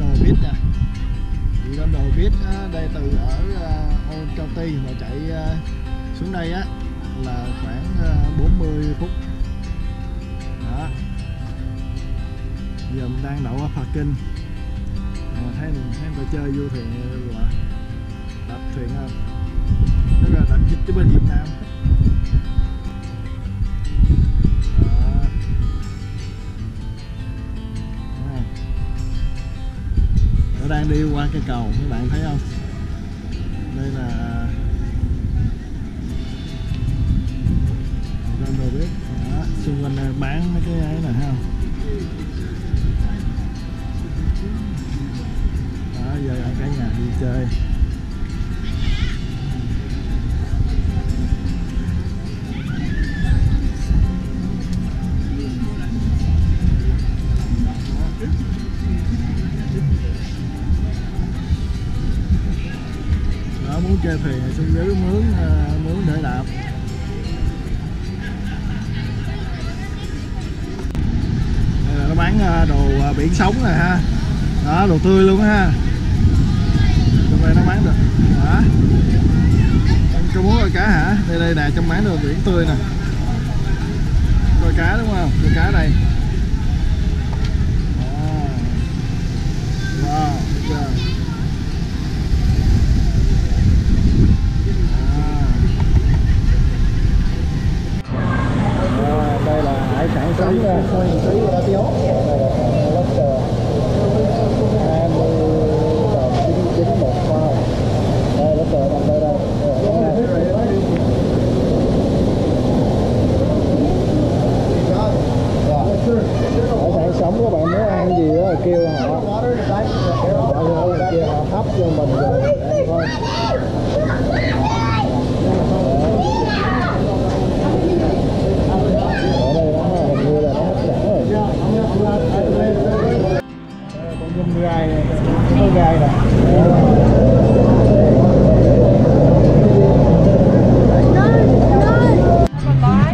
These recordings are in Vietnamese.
đồ biết à. á, đây từ ở à, Old County mà chạy à, xuống đây á là khoảng 40 phút. Đó. Giờ mình đang đậu ở parking. Mà thấy thấy người ta chơi du thuyền rồi, đạp thuyền không? Rất là đặc dịch tới bên Việt Nam. Nó đang đi qua cây cầu các bạn thấy không? Chơi thuyền thì xuống dưới mướn à, mướn để đạp đây là nó bán à, đồ à, biển sống này ha. Đó, đồ tươi luôn ha. Trong đây nó bán được đó có muốn coi cá hả? Đây đây nè, trong bán đồ biển tươi nè. Coi cá đúng không? Coi cá đây. Đó. wow thấy chưa? À, đây là hải sản sống nha đây là lobster 20 đồng 99 một bao đây lobster nằm đây đây Đây là món này. hải sản sống các bạn muốn ăn gì đó là kêu họ họ họ kia họ hấp cho mình rồi ăn thôi ở đây nó hình như là nó hấp dẫn rồi Đây, con nhum gai này có gai nè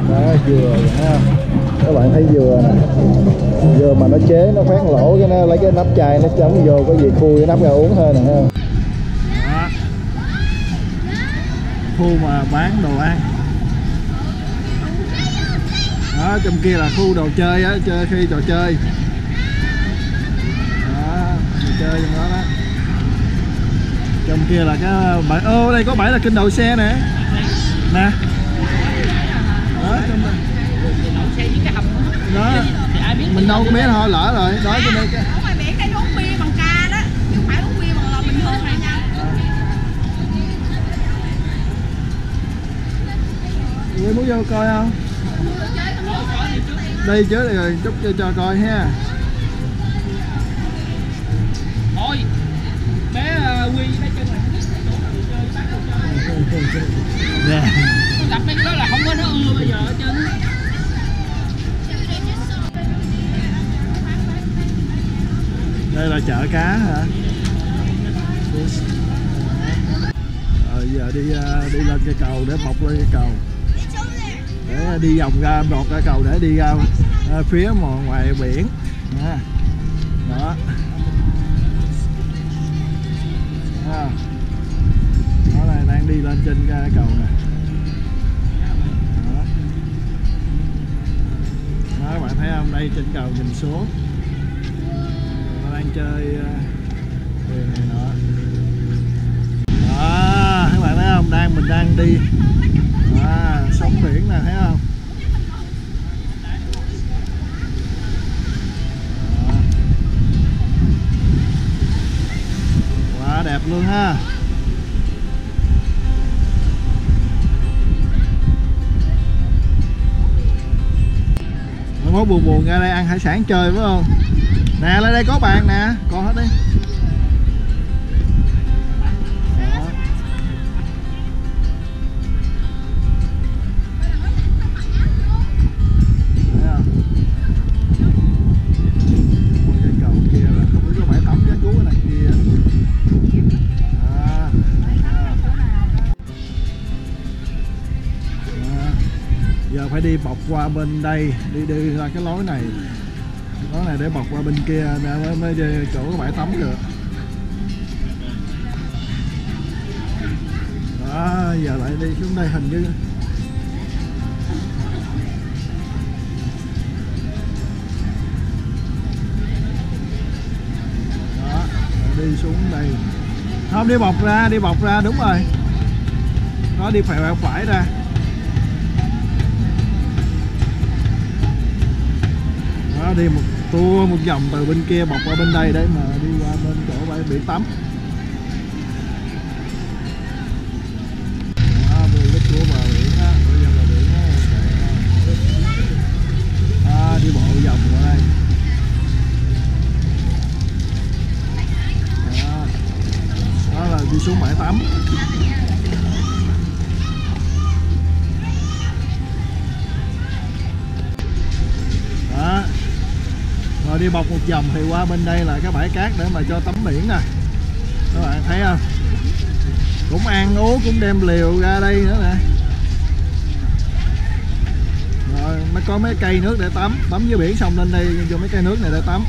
đó dừa ha các bạn thấy dừa nè dừa mà nó chế nó phát lỗ cái nó lấy cái nắp chai nó chống vô có gì, khui cái nắp ra uống thôi nè, ha. Khu mà bán đồ ăn. Đó, trong kia là khu đồ chơi á, chơi khi trò chơi. Đó chơi trong đó đó. Trong kia là cái bãi, ô, đây có bãi là kinh đậu xe nè. Nè. Đó, trong đó. Đó ai biết mình đâu có biết thôi lỡ rồi. Đó cho nên cái ở ngoài biển đây uống bia bằng ca đó. Chứ không phải uống bia bằng là bình thường này nha. Quý muốn vô coi không? Đi chứ đi rồi chút cho, cho coi ha. Thôi bé uh, quy bé chân này gặp mấy cái đó là không có nó ưa bây giờ hết trơn Đây là chợ cá hả? Rồi giờ đi ờ, đi lên cây cầu để bọc lên cây cầu. Để đi vòng ra bọc cây cầu để đi ra ờ, phía ngoài biển. Đó. Đó là đang đi lên trên cái cầu nè. Đó. Đó, các bạn thấy không? Đây trên cầu nhìn xuống chơi đường này nọ Đó, các bạn thấy không? Đang mình đang đi à, sóng biển nè, thấy không? Quá đẹp luôn ha mốt buồn buồn ra đây ăn hải sản chơi phải không nè, lên đây có bàn nè. Còn hết đi. Cầu kia bãi tắm này kia. Đó. giờ phải đi bọc qua bên đây, đi đi ra cái lối này đó này để bọc qua bên kia để mới về chỗ bãi tắm được đó, giờ lại đi xuống đây hình như. Đó đi xuống đây. Không, đi bọc ra, đi bọc ra, đúng rồi. Nó đi phải phải ra. Đi một tour, một vòng từ bên kia bọc qua bên đây để mà đi qua bên chỗ bãi biển tắm. Rồi đi bọc một vòng thì qua bên đây là cái bãi cát để mà cho tắm biển nè. Các bạn thấy không? Cũng ăn uống, cũng đem liều ra đây nữa nè. Rồi, mới có mấy cây nước để tắm. Tắm dưới biển xong lên đây, vô mấy cây nước này để tắm.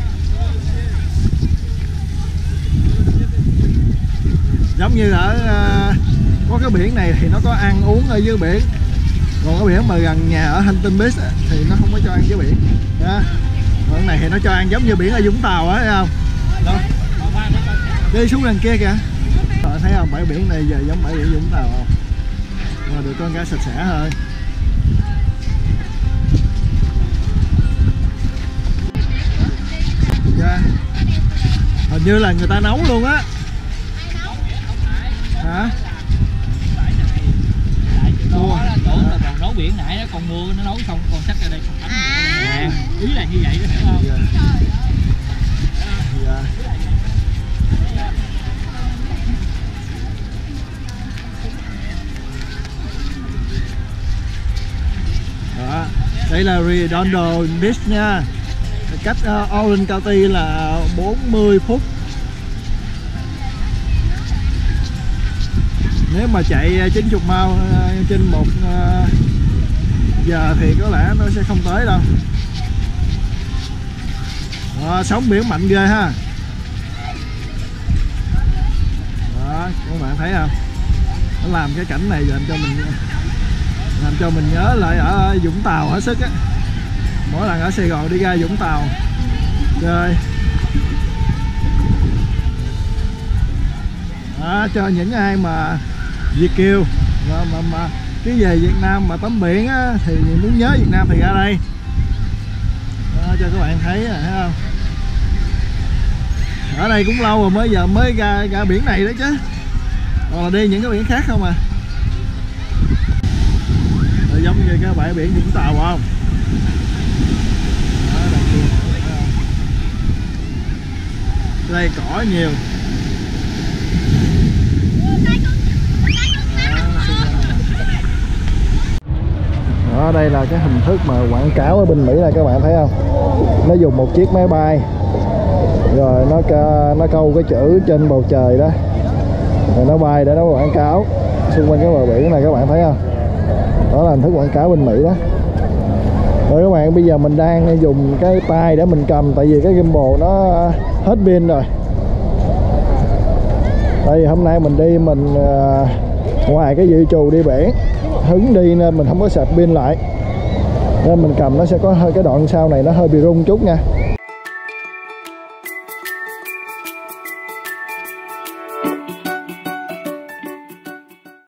Giống như ở ờ, có cái biển này thì nó có ăn uống ở dưới biển. Còn cái biển mà gần nhà ở Huntington Beach thì nó không có cho ăn dưới biển. Đó con này thì nó cho ăn giống như biển ở Vũng Tàu á thấy không? Đó. đi xuống đằng kia kìa. Rồi, thấy không? Bãi biển này giờ giống bãi biển Vũng Tàu không? Mà được con cá sạch sẽ hơn yeah. Dạ. hình như là người ta nấu luôn á. Hả? Đó là chỗ là còn nấu biển nãy đó con mưa nó nấu xong con xách ra đây con tắm nè ý là như vậy đó hiểu không? Dạ. Dạ. Đó. Đây là Redondo Beach nha. Cách uh, Orange County là 40 phút nếu mà chạy à, 90 mau à, trên một à, giờ thì có lẽ nó sẽ không tới đâu. À, sóng biển mạnh ghê ha. Đó các bạn thấy không? Nó làm cái cảnh này làm cho mình làm cho mình nhớ lại ở Vũng Tàu hết sức á. Mỗi lần ở Sài Gòn đi ra Vũng Tàu. Chơi à, cho những ai mà Việt kiều. Mà, mà, mà cái về Việt Nam mà tắm biển á, thì muốn nhớ Việt Nam thì ra đây. Đó, cho các bạn thấy à, thấy không? Ở đây cũng lâu rồi mới giờ mới ra ra biển này đó chứ. Còn là đi những cái biển khác không à? Rồi giống như cái bãi biển Vũng Tàu không? Đó, không? đây cỏ nhiều. Đó đây là cái hình thức mà quảng cáo ở bên Mỹ này các bạn thấy không? Nó dùng một chiếc máy bay. Rồi nó nó câu cái chữ trên bầu trời đó. Rồi nó bay để nó quảng cáo xung quanh cái bờ biển này các bạn thấy không? Đó là hình thức quảng cáo bên Mỹ đó. Rồi các bạn bây giờ mình đang dùng cái tay để mình cầm tại vì cái gimbal nó hết pin rồi. Tại vì hôm nay mình đi mình uh, ngoài cái dự trù đi biển hứng đi nên mình không có sạc pin lại. Nên mình cầm nó sẽ có hơi, cái đoạn sau này nó hơi bị rung chút nha.